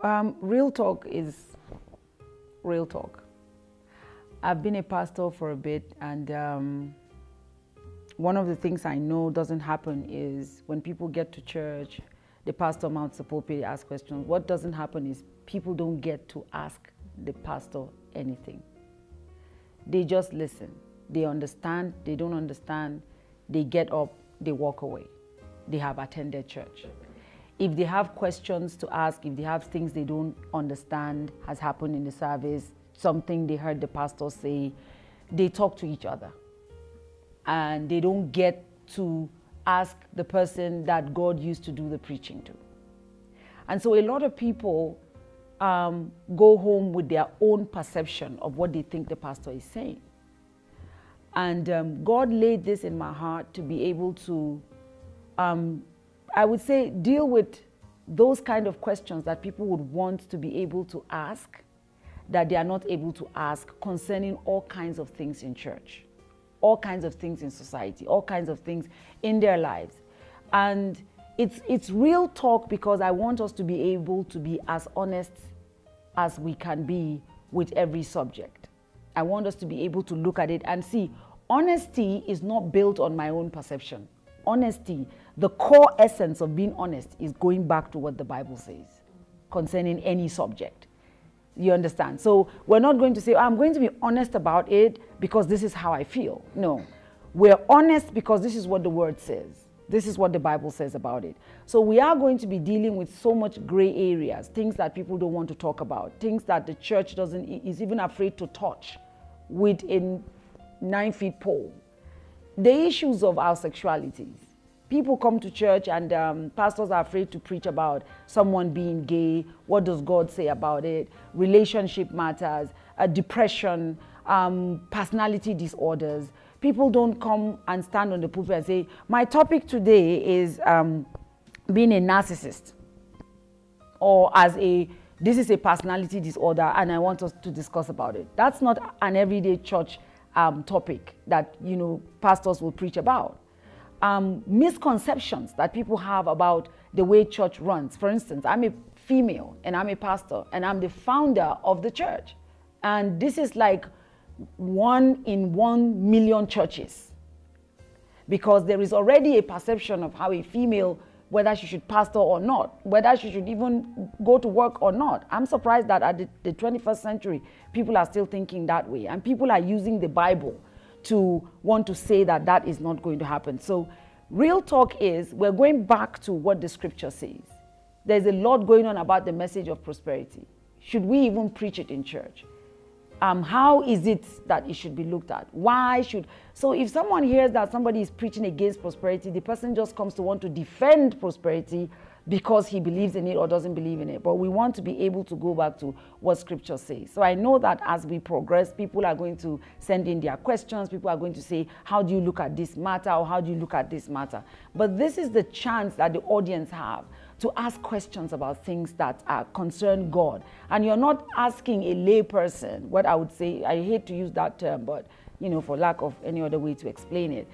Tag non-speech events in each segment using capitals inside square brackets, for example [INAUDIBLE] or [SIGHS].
Um, real talk is real talk. I've been a pastor for a bit, and um, one of the things I know doesn't happen is when people get to church, the pastor mounts the pulpit, asks questions. What doesn't happen is people don't get to ask the pastor anything. They just listen. They understand, they don't understand, they get up, they walk away. They have attended church. If they have questions to ask, if they have things they don't understand has happened in the service, something they heard the pastor say, they talk to each other. And they don't get to ask the person that God used to do the preaching to. And so a lot of people um, go home with their own perception of what they think the pastor is saying. And um, God laid this in my heart to be able to, um, I would say, deal with those kind of questions that people would want to be able to ask that they are not able to ask concerning all kinds of things in church, all kinds of things in society, all kinds of things in their lives. And it's, it's real talk because I want us to be able to be as honest as we can be with every subject. I want us to be able to look at it and see honesty is not built on my own perception. Honesty, the core essence of being honest, is going back to what the Bible says concerning any subject. You understand? So we're not going to say, oh, I'm going to be honest about it because this is how I feel. No. We're honest because this is what the word says. This is what the Bible says about it. So we are going to be dealing with so much gray areas, things that people don't want to talk about, things that the church doesn't is even afraid to touch with a nine feet pole. The issues of our sexualities. People come to church and um, pastors are afraid to preach about someone being gay. What does God say about it? Relationship matters, uh, depression, um, personality disorders people don't come and stand on the pulpit and say, my topic today is um, being a narcissist or as a, this is a personality disorder and I want us to discuss about it. That's not an everyday church um, topic that, you know, pastors will preach about. Um, misconceptions that people have about the way church runs. For instance, I'm a female and I'm a pastor and I'm the founder of the church. And this is like one in one million churches because there is already a perception of how a female whether she should pastor or not whether she should even go to work or not i'm surprised that at the, the 21st century people are still thinking that way and people are using the bible to want to say that that is not going to happen. So real talk is we're going back to what the scripture says. There's a lot going on about the message of prosperity. Should we even preach it in church? Um, how is it that it should be looked at? Why should so if someone hears that somebody is preaching against prosperity, the person just comes to want to defend prosperity because he believes in it or doesn't believe in it. But we want to be able to go back to what scripture says. So I know that as we progress, people are going to send in their questions. People are going to say, How do you look at this matter? or How do you look at this matter? But this is the chance that the audience have to ask questions about things that are concern God. And you're not asking a layperson, what I would say, I hate to use that term, but you know, for lack of any other way to explain it.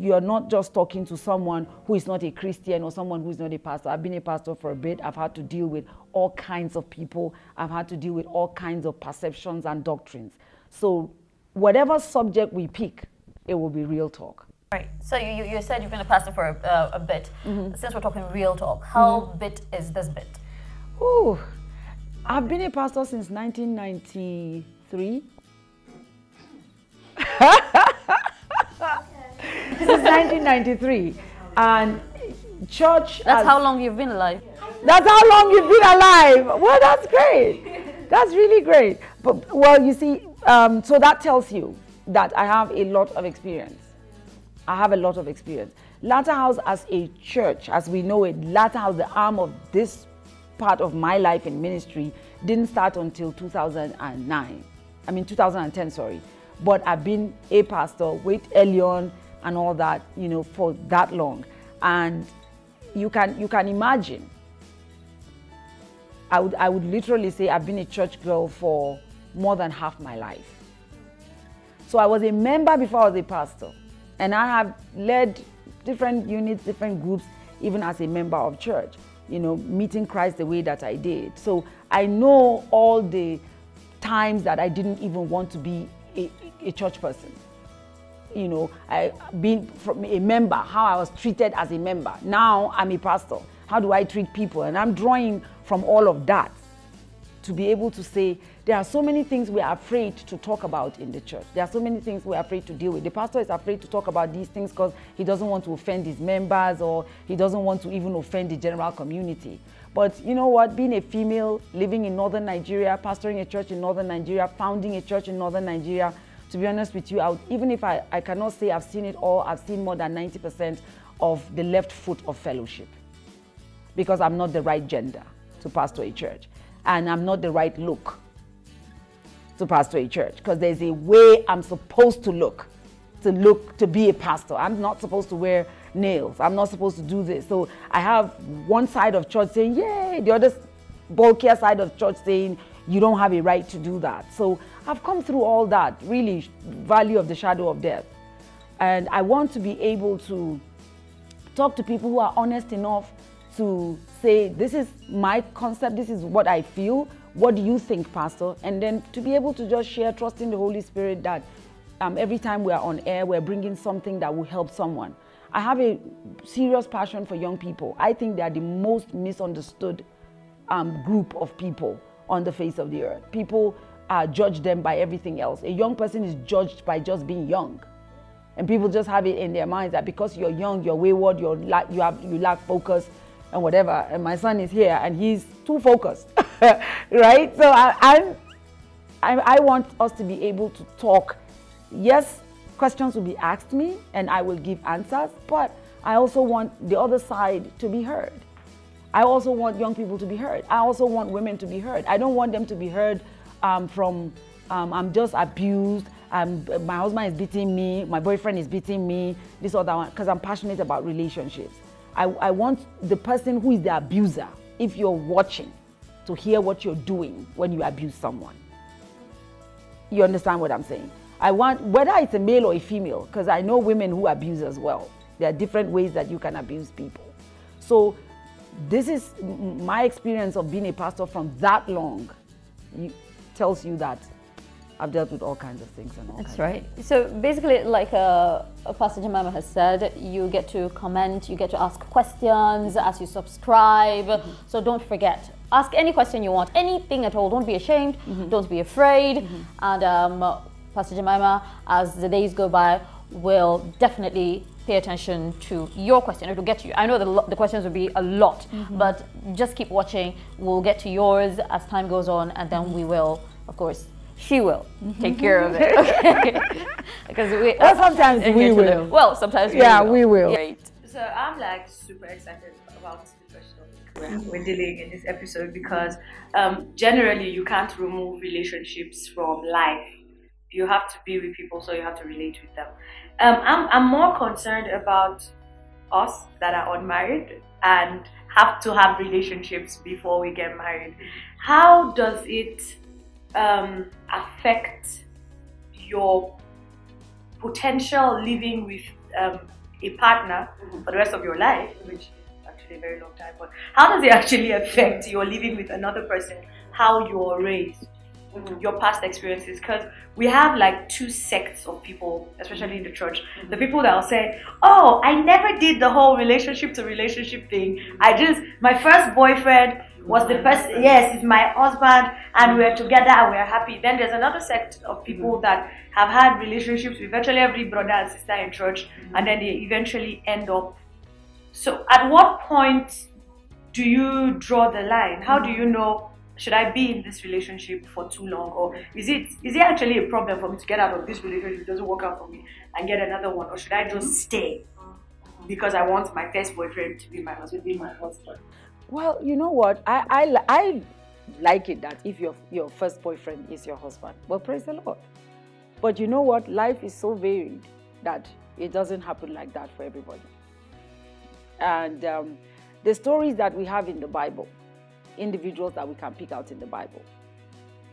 You're not just talking to someone who is not a Christian or someone who is not a pastor. I've been a pastor for a bit. I've had to deal with all kinds of people. I've had to deal with all kinds of perceptions and doctrines. So, whatever subject we pick, it will be real talk. Right. So you, you said you've been a pastor for a, uh, a bit. Mm-hmm. Since we're talking real talk, how mm-hmm. bit is this bit? Ooh, I've been a pastor since 1993. [LAUGHS] since 1993, and church. That's how long you've been alive. That's how long you've been alive. Well, that's great. That's really great. But well, you see, um, so that tells you that I have a lot of experience. I have a lot of experience. Latter House as a church, as we know it, Latter House, the arm of this part of my life in ministry, didn't start until 2009. I mean, 2010, sorry. But I've been a pastor with Elion and all that, you know, for that long. And you can, you can imagine, I would, I would literally say I've been a church girl for more than half my life. So I was a member before I was a pastor. And I have led different units, different groups, even as a member of church. you know, meeting Christ the way that I did. So I know all the times that I didn't even want to be a, a church person. You know, I being from a member, how I was treated as a member. Now I'm a pastor. How do I treat people? And I'm drawing from all of that to be able to say there are so many things we are afraid to talk about in the church. There are so many things we're afraid to deal with. The pastor is afraid to talk about these things because he doesn't want to offend his members or he doesn't want to even offend the general community. But you know what? Being a female, living in northern Nigeria, pastoring a church in northern Nigeria, founding a church in northern Nigeria, to be honest with you, would, even if I, I cannot say I've seen it all, I've seen more than 90% of the left foot of fellowship because I'm not the right gender to pastor a church and I'm not the right look to pastor a church because there's a way I'm supposed to look to look to be a pastor. I'm not supposed to wear nails. I'm not supposed to do this. So I have one side of church saying, yay, the other bulkier side of church saying, you don't have a right to do that. So I've come through all that, really, value of the shadow of death. And I want to be able to talk to people who are honest enough to say, this is my concept, this is what I feel. What do you think, Pastor? And then to be able to just share, trusting the Holy Spirit that um, every time we're on air, we're bringing something that will help someone. I have a serious passion for young people. I think they are the most misunderstood um, group of people on the face of the earth. People uh, judge them by everything else. A young person is judged by just being young. And people just have it in their minds that because you're young, you're wayward, you're la- you, have, you lack focus and whatever. And my son is here and he's too focused, [LAUGHS] right? So I, I'm, I, I want us to be able to talk. Yes, questions will be asked me and I will give answers, but I also want the other side to be heard. I also want young people to be heard. I also want women to be heard. I don't want them to be heard um, from um, I'm just abused, um, my husband is beating me, my boyfriend is beating me, this or that one, because I'm passionate about relationships. I, I want the person who is the abuser, if you're watching, to hear what you're doing when you abuse someone. You understand what I'm saying? I want, whether it's a male or a female, because I know women who abuse as well. There are different ways that you can abuse people. So, this is my experience of being a pastor from that long. Tells you that I've dealt with all kinds of things and all That's right. So basically, like uh, Pastor Jemimah has said, you get to comment, you get to ask questions as you subscribe. Mm -hmm. So don't forget, ask any question you want, anything at all. Don't be ashamed. Mm -hmm. Don't be afraid. Mm -hmm. And um, Pastor Jemimah, as the days go by, will definitely pay attention to your question. It'll get to you. I know the, the questions will be a lot, mm -hmm. but just keep watching. We'll get to yours as time goes on, and then we will, of course, she will take care of it. [LAUGHS] Okay. Because we well, sometimes we will. Well, sometimes we yeah, will. we will. Great. So I'm like super excited about the question we're, we're dealing in this episode because um, generally you can't remove relationships from life you have to be with people, so you have to relate with them. Um, I'm, I'm more concerned about us that are unmarried and have to have relationships before we get married. How does it um, affect your potential living with um, a partner for the rest of your life, which is actually a very long time, but how does it [LAUGHS] actually affect your living with another person, how you're raised? Mm-hmm. your past experiences because we have like two sects of people, especially in the church. Mm-hmm. The people that will say, "Oh, I never did the whole relationship to relationship thing. I just my first boyfriend was the person. Yes, it's my husband, and we're together and we're happy." Then there's another sect of people mm-hmm. that have had relationships with virtually every brother and sister in church, mm-hmm. and then they eventually end up. So, at what point do you draw the line? How do you know should I be in this relationship for too long, or is it is it actually a problem for me to get out of this relationship? It doesn't work out for me and get another one, or should I just stay because I want my first boyfriend to be my husband, be my husband? Well, you know what, I I, I like it that if your your first boyfriend is your husband, well, praise the Lord. But you know what, life is so varied that it doesn't happen like that for everybody. And um, the stories that we have in the Bible individuals that we can pick out in the Bible.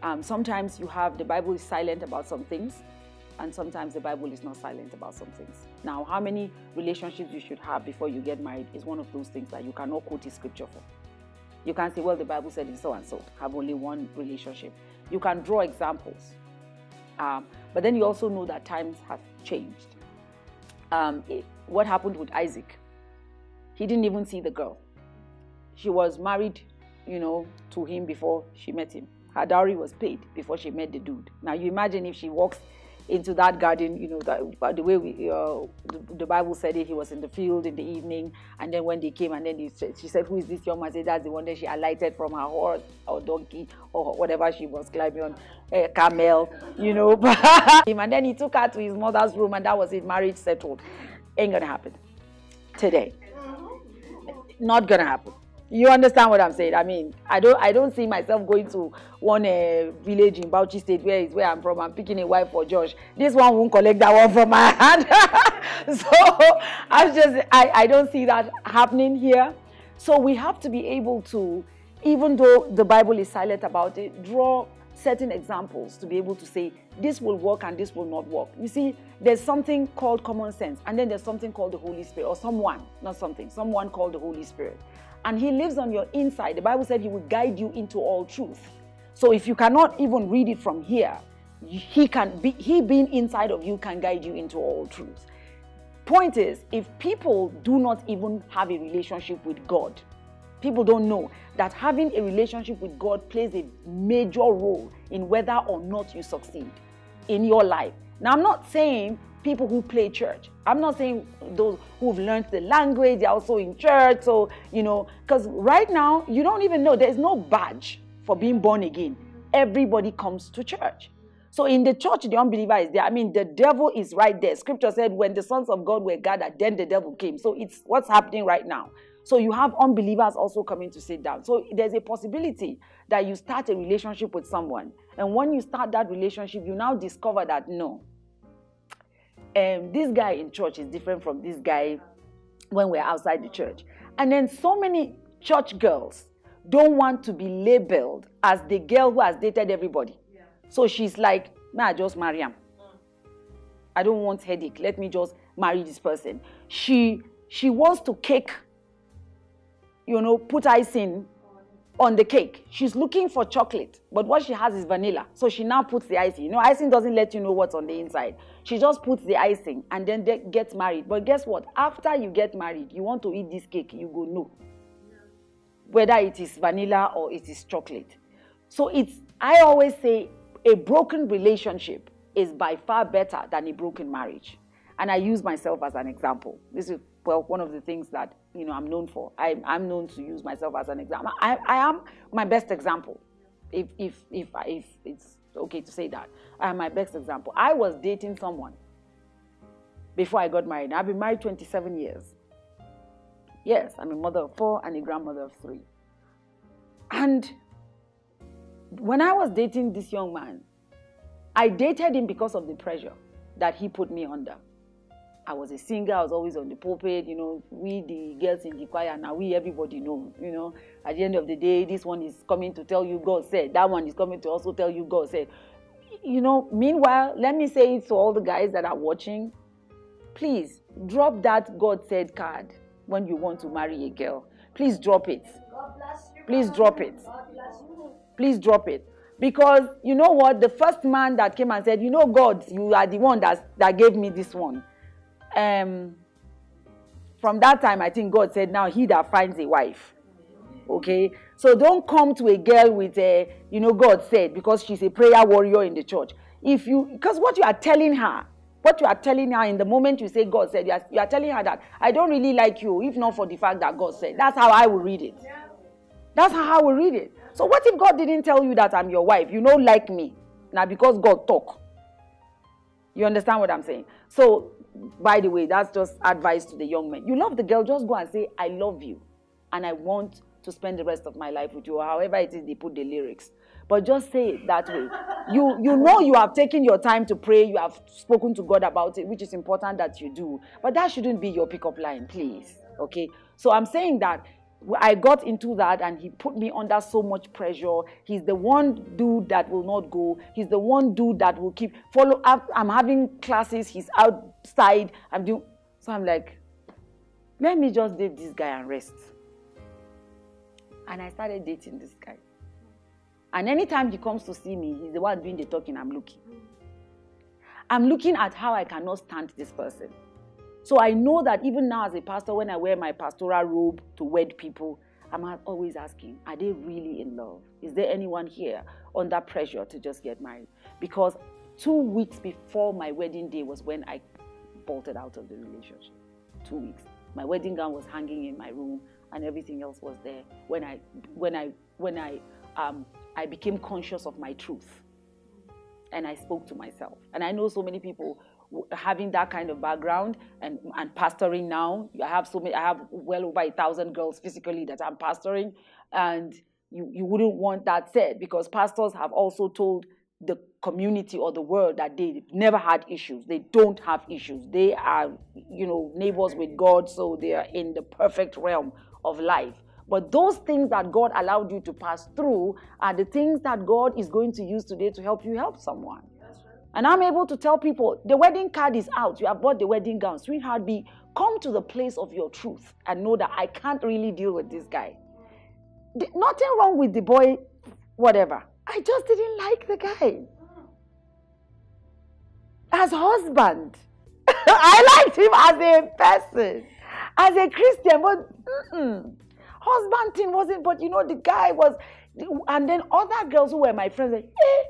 Um, sometimes you have the Bible is silent about some things, and sometimes the Bible is not silent about some things. Now, how many relationships you should have before you get married is one of those things that you cannot quote a scripture for. You can't say, well, the Bible said in so and so, have only one relationship. You can draw examples. Um, but then you also know that times have changed. Um, what happened with Isaac? He didn't even see the girl. She was married, you know, to him before she met him. Her dowry was paid before she met the dude. Now you imagine if she walks into that garden, you know, that, the way we, uh, the, the, Bible said it, he was in the field in the evening, and then when they came, and then said, she said, Who is this young man? Said, That's the one that she alighted from her horse or donkey or whatever she was climbing on, a camel, you know. [LAUGHS] Him, and then he took her to his mother's room, and that was it, marriage settled. Ain't gonna happen today. Not gonna happen. You understand what I'm saying? I mean, I don't I don't see myself going to one uh, village in Bauchi State where is where I'm from. I'm picking a wife for Josh. This one won't collect that one from my [LAUGHS] hand. [LAUGHS] so I just I, I don't see that happening here. So we have to be able to, even though the Bible is silent about it, draw certain examples to be able to say this will work and this will not work. You see, there's something called common sense, and then there's something called the Holy Spirit, or someone, not something, someone called the Holy Spirit and he lives on your inside. The Bible said he will guide you into all truth. So if you cannot even read it from here, he can be he being inside of you can guide you into all truth. Point is, if people do not even have a relationship with God, people don't know that having a relationship with God plays a major role in whether or not you succeed in your life. Now, I'm not saying people who play church. I'm not saying those who've learned the language, they're also in church. So, you know, because right now, you don't even know, there's no badge for being born again. Everybody comes to church. So in the church, the unbeliever is there. I mean, the devil is right there. Scripture said, when the sons of God were gathered, then the devil came. So it's what's happening right now. So you have unbelievers also coming to sit down. So there's a possibility that you start a relationship with someone. And when you start that relationship, you now discover that no, um, this guy in church is different from this guy when we're outside the church. And then so many church girls don't want to be labeled as the girl who has dated everybody. Yeah. So she's like, I just marry him? I don't want headache. Let me just marry this person. She she wants to cake, you know, put icing on the cake. She's looking for chocolate, but what she has is vanilla. So she now puts the icing. You know, icing doesn't let you know what's on the inside. She just puts the icing and then they gets married. But guess what? After you get married, you want to eat this cake, you go no. Whether it is vanilla or it is chocolate. So it's I always say a broken relationship is by far better than a broken marriage. And I use myself as an example. This is well one of the things that you know I'm known for. I, am known to use myself as an example. I, I am my best example, if if if if it's okay to say that. I am my best example. I was dating someone before I got married. I've been married 27 years. Yes, I'm a mother of four and a grandmother of three. And when I was dating this young man, I dated him because of the pressure that he put me under. I was a singer, I was always on the pulpit, you know, we the girls in the choir, now we everybody know, you know. At the end of the day, this one is coming to tell you God said, that one is coming to also tell you God said. You know, meanwhile, let me say it to all the guys that are watching, please drop that God said card when you want to marry a girl. Please drop it. Please drop it. Please drop it. Because you know what? The first man that came and said, You know, God, you are the one that, that gave me this one um, from that time, I think God said, now he that finds a wife. Okay? So don't come to a girl with a, you know, God said, because she's a prayer warrior in the church. If you, because what you are telling her, what you are telling her in the moment you say God said, you are, you are telling her that I don't really like you, if not for the fact that God said. That's how I will read it. That's how I will read it. So what if God didn't tell you that I'm your wife? You don't like me. Now because God talk. You understand what I'm saying? So by the way, that's just advice to the young men. You love the girl, just go and say, I love you. And I want to spend the rest of my life with you, or however it is they put the lyrics. But just say it that way. You, you know you have taken your time to pray, you have spoken to God about it, which is important that you do. But that shouldn't be your pickup line, please. Okay? So I'm saying that I got into that and he put me under so much pressure. He's the one dude that will not go. He's the one dude that will keep follow up. I'm having classes, he's outside. I'm doing so I'm like, let me just leave this guy and rest. And I started dating this guy. And anytime he comes to see me, he's the one doing the talking, I'm looking. I'm looking at how I cannot stand this person. So I know that even now, as a pastor, when I wear my pastoral robe to wed people, I'm always asking, are they really in love? Is there anyone here under pressure to just get married? Because two weeks before my wedding day was when I bolted out of the relationship. Two weeks. My wedding gown was hanging in my room and everything else was there when I when I when I um, I became conscious of my truth and I spoke to myself. And I know so many people having that kind of background and, and pastoring now. I have so many, I have well over a thousand girls physically that I'm pastoring, and you, you wouldn't want that said because pastors have also told the community or the world that they've never had issues. They don't have issues. They are, you know, neighbors with God, so they are in the perfect realm of life. But those things that God allowed you to pass through are the things that God is going to use today to help you help someone. And I'm able to tell people the wedding card is out. You have bought the wedding gown. Sweetheart, be come to the place of your truth and know that I can't really deal with this guy. Nothing wrong with the boy, whatever. I just didn't like the guy. As husband, [LAUGHS] I liked him as a person, as a Christian, but mm-mm husband thing wasn't, but you know, the guy was, and then other girls who were my friends, like, hey,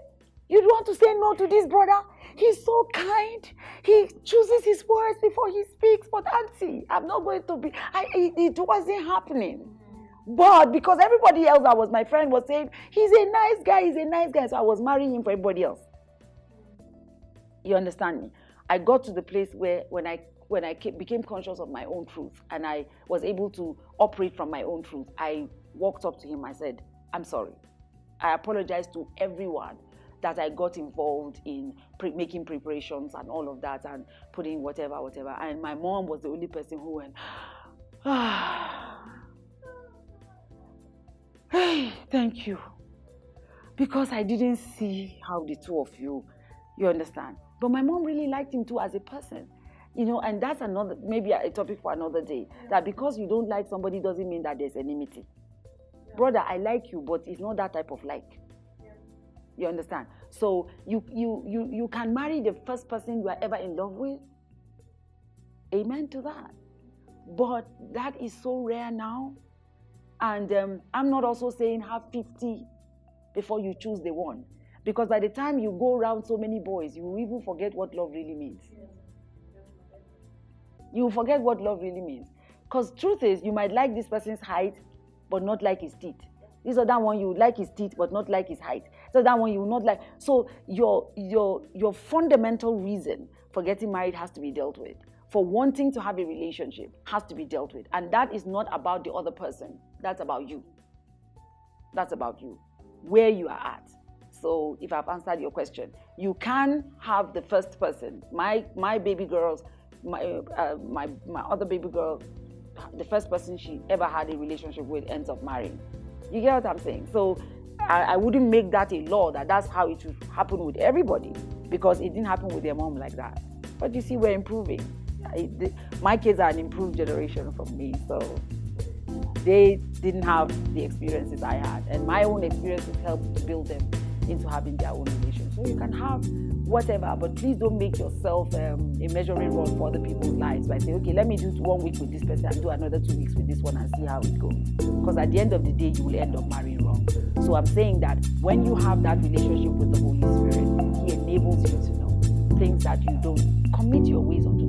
you want to say no to this brother? He's so kind. He chooses his words before he speaks. But auntie, I'm not going to be. I, it, it wasn't happening. But because everybody else that was my friend was saying, he's a nice guy, he's a nice guy. So I was marrying him for everybody else. You understand me? I got to the place where when I when I came, became conscious of my own truth and I was able to operate from my own truth, I walked up to him. I said, I'm sorry. I apologize to everyone that I got involved in pre- making preparations and all of that and putting whatever, whatever. And my mom was the only person who went, ah, [SIGHS] hey, thank you. Because I didn't see how the two of you, you understand. But my mom really liked him too as a person. You know, and that's another, maybe a topic for another day. Yeah. That because you don't like somebody doesn't mean that there's enmity. Yeah. Brother, I like you, but it's not that type of like. You understand? So you, you, you, you can marry the first person you are ever in love with. Amen to that. But that is so rare now. And um, I'm not also saying have 50 before you choose the one. Because by the time you go around so many boys, you will even forget what love really means you forget what love really means. Because truth is, you might like this person's height, but not like his teeth. This other one you like his teeth, but not like his height. So that one you not like. So your your your fundamental reason for getting married has to be dealt with. For wanting to have a relationship has to be dealt with, and that is not about the other person. That's about you. That's about you, where you are at. So if I've answered your question, you can have the first person. My my baby girls my, uh, my, my other baby girl, the first person she ever had a relationship with ends up marrying. You get what I'm saying? So I, I wouldn't make that a law that that's how it should happen with everybody because it didn't happen with their mom like that. But you see, we're improving. I, the, my kids are an improved generation from me, so they didn't have the experiences I had, and my own experiences helped to build them into having their own relationship. So you can have whatever, but please don't make yourself um, a measuring rod for other people's lives by saying, okay, let me do one week with this person and do another two weeks with this one and see how it goes. Because at the end of the day, you will end up marrying wrong. So I'm saying that when you have that relationship with the Holy Spirit, He enables you to know things that you don't. Commit your ways unto